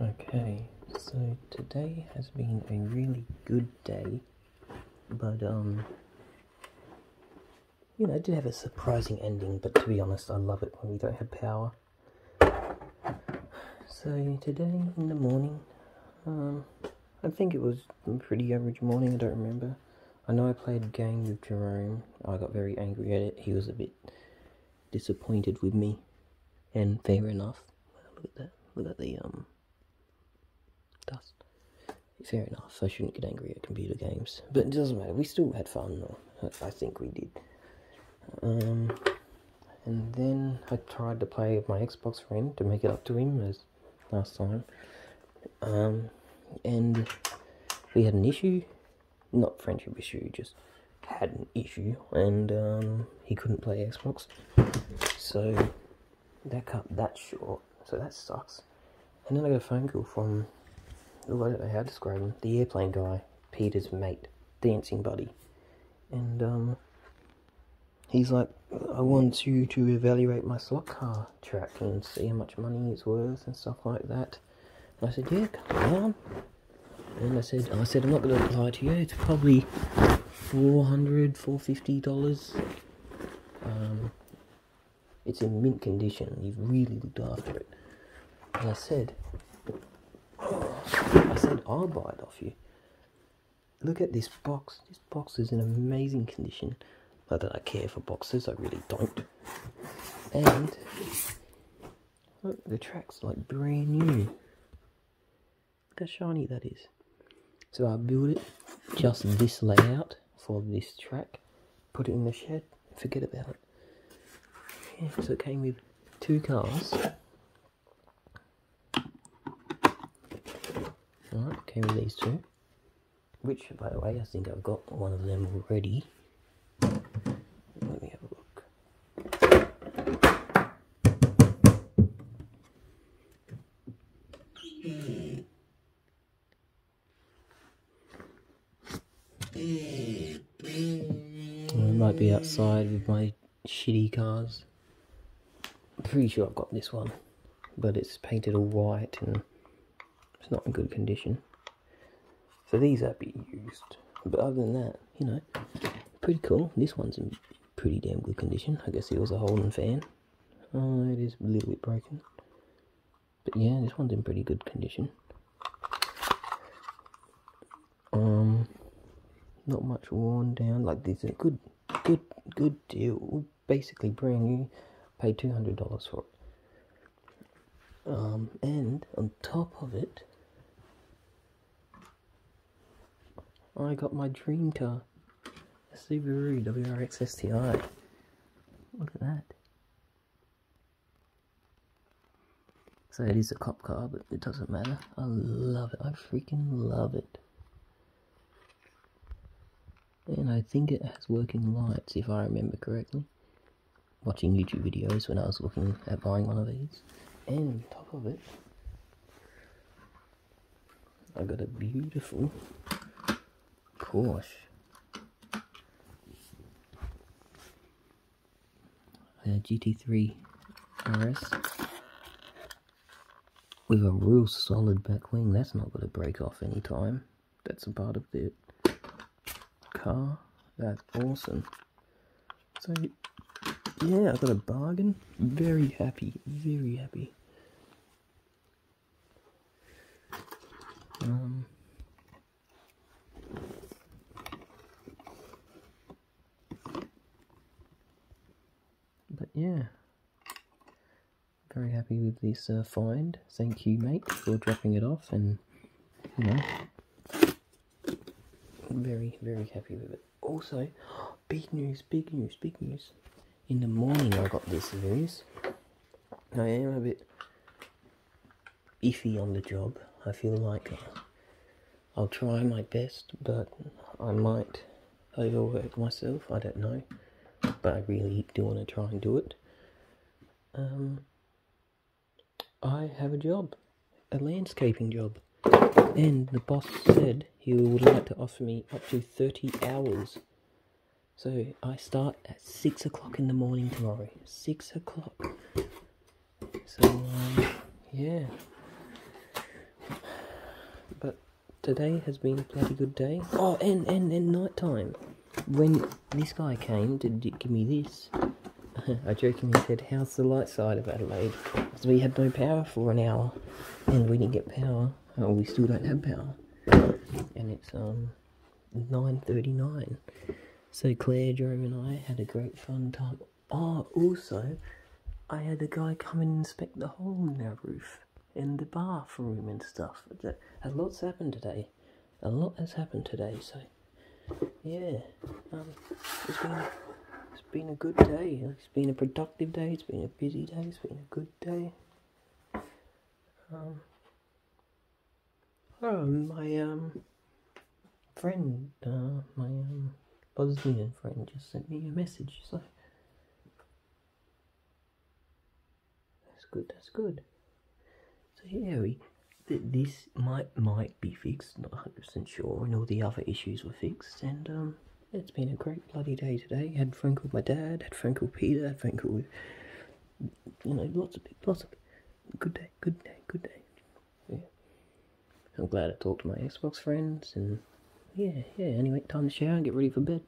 Okay, so today has been a really good day, but um, you know, it did have a surprising ending, but to be honest, I love it when we don't have power. So today in the morning, um, I think it was a pretty average morning, I don't remember. I know I played a game with Jerome, I got very angry at it, he was a bit disappointed with me, and fair enough. Look at that, look at the um, dust. Fair enough, I shouldn't get angry at computer games, but it doesn't matter, we still had fun, I think we did. Um, and then I tried to play with my Xbox friend to make it up to him as last time. Um, and we had an issue, not friendship issue, just had an issue, and um, he couldn't play Xbox. So that cut that short. So that sucks. And then I got a phone call from, how to describe him, the airplane guy, Peter's mate, dancing buddy, and um, he's like, I want you to evaluate my slot car track and see how much money it's worth and stuff like that. And I said, yeah, come down. And I said, I said, I'm not going to lie to you. It's probably 400 450 dollars. Um, it's in mint condition. You've really looked after it. And I said, I'll buy it off you. Look at this box. This box is in amazing condition. Not that I care for boxes, I really don't. And look, the track's like brand new. Look how shiny that is. So I built it just this layout for this track, put it in the shed, forget about it. Yeah, so it came with two cars. Alright, with these two. Which, by the way, I think I've got one of them already. Let me have a look. I might be outside with my shitty cars. Pretty sure I've got this one, but it's painted all white and it's not in good condition. So these are being used. But other than that, you know, pretty cool. This one's in pretty damn good condition. I guess it was a Holden fan. Oh, it is a little bit broken. But yeah, this one's in pretty good condition. Um, not much worn down. Like this is a good, good, good deal. Basically brand new. Paid two hundred dollars for it. Um, and on top of it, I got my dream car, a Subaru WRX STI. Look at that. So it is a cop car, but it doesn't matter. I love it. I freaking love it. And I think it has working lights, if I remember correctly. Watching YouTube videos when I was looking at buying one of these. And on top of it, I got a beautiful Porsche. A uh, GT3 RS with a real solid back wing. That's not going to break off anytime. That's a part of the car. That's awesome. So, yeah, I got a bargain. Very happy. Very happy. Yeah, very happy with this uh, find. Thank you, mate, for dropping it off, and you know, very, very happy with it. Also, big news, big news, big news. In the morning, I got this news. I am a bit iffy on the job. I feel like I'll try my best, but I might overwork myself. I don't know, but I really do want to try and do it. Um, I have a job, a landscaping job, and the boss said he would like to offer me up to 30 hours. So I start at 6 o'clock in the morning tomorrow. 6 o'clock. So, um, yeah. But today has been a bloody good day. Oh, and, and, and night time. When this guy came to give me this, I jokingly said, how's the light side of Adelaide? Because we had no power for an hour, and we didn't get power. Oh, we still don't have power. And it's, um, 9.39. So Claire, Jerome and I had a great fun time. Oh, also, I had a guy come and inspect the hole in our roof and the bathroom and stuff. A lot's happened today. A lot has happened today, so yeah. Um, it's been it's been a good day. It's been a productive day. It's been a busy day. It's been a good day. Um, oh, my um friend, uh, my um Bosnian friend just sent me a message. So that's good. That's good. So yeah, we th this might might be fixed. Not hundred percent sure, and all the other issues were fixed. And um, it's been a great bloody day today. Had a phone call with my dad. Had a phone call with Peter. Had a phone call with you know lots of people. Lots of good day. Good day. Good day. Yeah. I'm glad I talked to my Xbox friends and yeah, yeah. Anyway, time to shower and get ready for bed.